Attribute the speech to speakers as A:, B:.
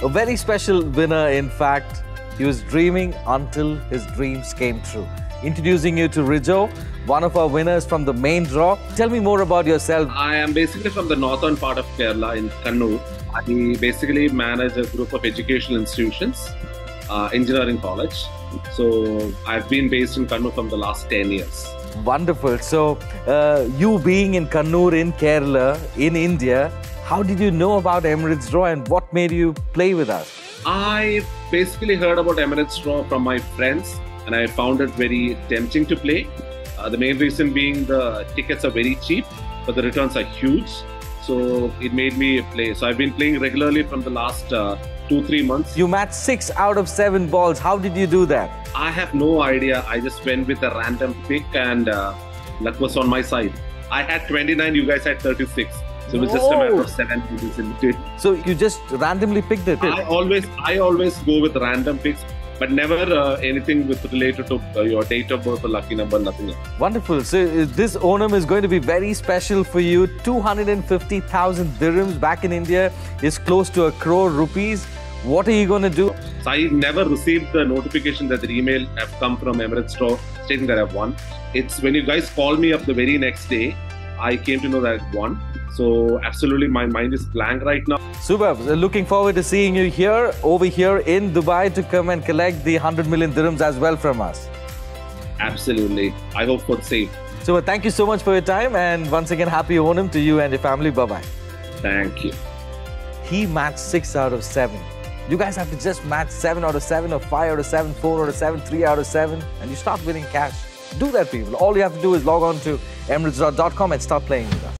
A: A very special winner, in fact. He was dreaming until his dreams came true. Introducing you to Riji, one of our winners from the main draw. Tell me more about yourself.
B: I am basically from the northern part of Kerala in Kannur. I basically manage a group of educational institutions, uh, engineering college. So I've been based in Kannur from the last 10 years.
A: Wonderful. So, uh, you being in Kannur, in Kerala, in India, how did you know about Emirates Draw and what made you play with us?
B: I basically heard about Emirates Draw from my friends and I found it very tempting to play. Uh, the main reason being the tickets are very cheap, but the returns are huge. So it made me play. So I've been playing regularly from the last uh, two, three months.
A: You matched six out of seven balls. How did you do that?
B: I have no idea. I just went with a random pick and uh, luck was on my side. I had 29, you guys had 36. So it was just a matter of seven pieces in between.
A: So you just randomly picked it?
B: I always, I always go with random picks but never uh, anything with related to uh, your date of birth or lucky number, nothing else.
A: Wonderful. So uh, this Onam is going to be very special for you. 250,000 dirhams back in India is close to a crore rupees. What are you going to do?
B: So I never received the notification that the email have come from Emirates Draw stating that I've won. It's when you guys call me up the very next day, I came to know that I won. So absolutely, my mind is blank right now.
A: Super. Looking forward to seeing you here, over here in Dubai to come and collect the 100 million dirhams as well from us.
B: Absolutely. I hope for the same.
A: Super. Thank you so much for your time. And once again, happy Onam to you and your family. Bye-bye.
B: Thank you.
A: He matched 6 out of 7. You guys have to just match 7 out of 7 or 5 out of 7, 4 out of 7, 3 out of 7 and you start winning cash. Do that, people. All you have to do is log on to emirates.com and start playing with us.